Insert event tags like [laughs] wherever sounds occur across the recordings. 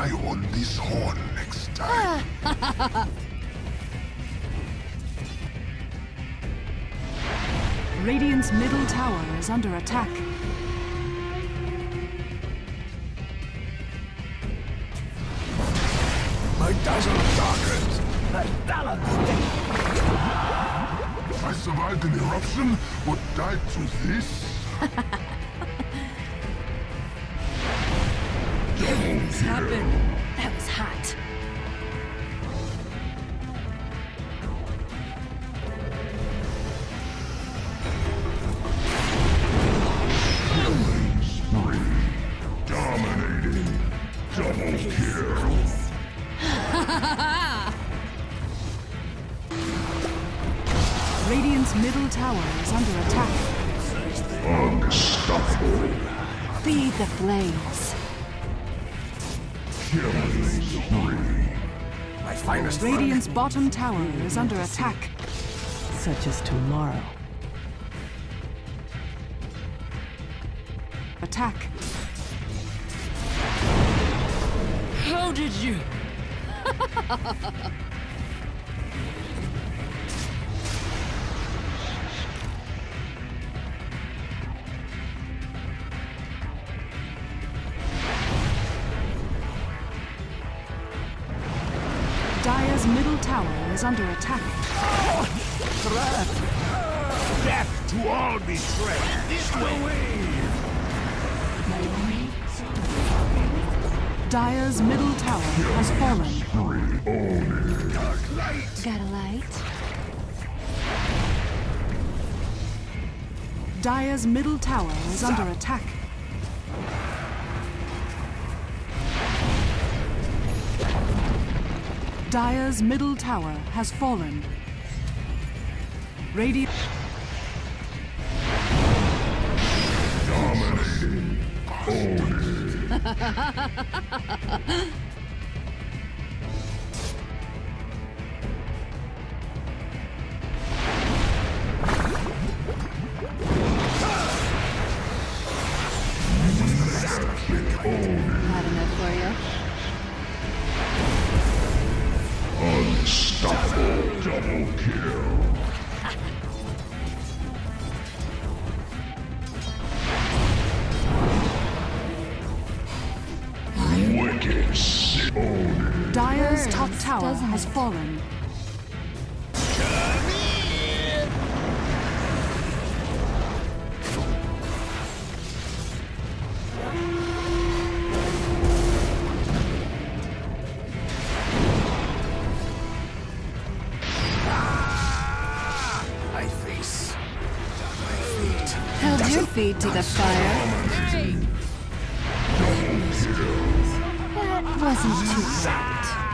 eye on this horn next time. [laughs] Radiant's middle tower is under attack. My dazzle darkens. I survived an eruption, but died to this? [laughs] What's happened? That was hot. Dominating. Double kill. Radiant's middle tower is under attack. Unstoppable. Feed the flames. Killing spree. My finest Radiant's bottom tower is under attack. Such as tomorrow. Attack. How did you? [laughs] Dire's middle tower is under attack. Death to all betrayed. This way. Dire's middle tower has fallen. Spree. Own it. Dark light. Got a light? Dire's middle tower is under attack. Dire's middle tower has fallen. Radiant. Dominating. [laughs] it. Dire's top tower has it? fallen. My face. My feet. Held your feet to the fire. That wasn't too bad.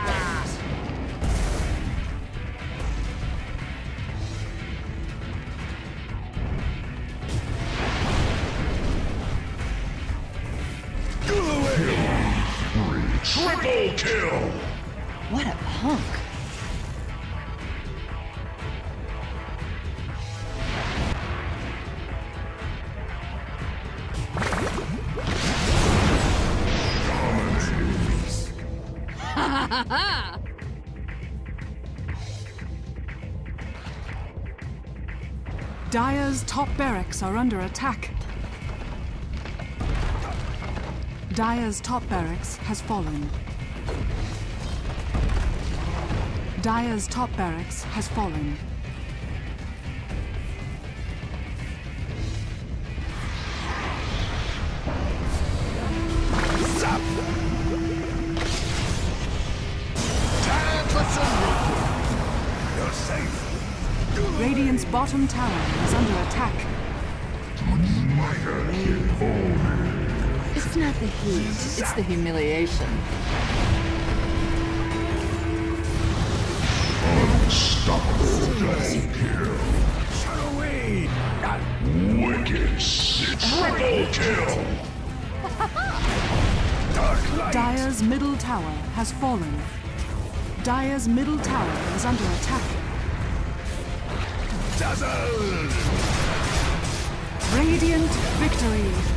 Kill. What a punk. [laughs] Dire's top barracks are under attack. Dire's top barracks has fallen. Dire's top barracks has fallen. Radiant's bottom tower is under attack. It's not the heat, it's the humiliation. Unstoppable. Kill. Shut. Wicked. Triple kill. Dark light. Dire's middle tower has fallen. Dire's middle tower is under attack. Dazzle. Radiant victory.